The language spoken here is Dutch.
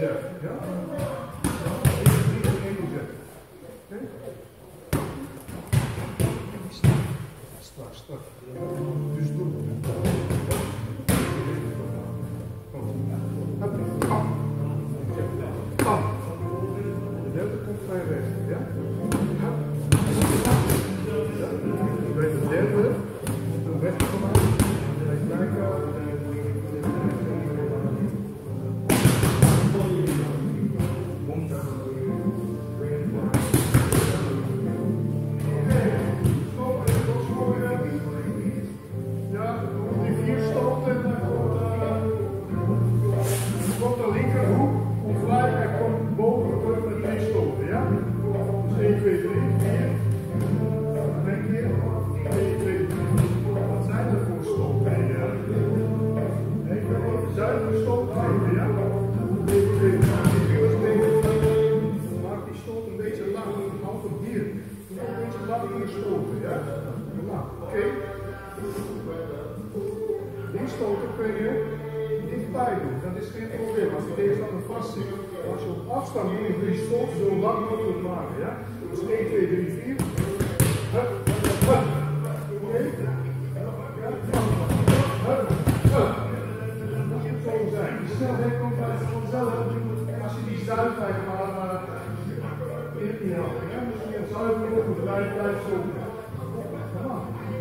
Yeah. yeah. hier stoten, ja? Oké. Okay. Kun je dichtbij doen, dat is geen probleem. Als de vast zit, als je op afstand hier drie stoten zo lang mogelijk maken, ja? Dus 1, 2, 3, 4. Hup, hup, hup. Oké. je Dat moet zo zijn. Die snelheid komt uit moet Als je die zuigheid maar, maar het niet helft, ja? It's over with. Come on.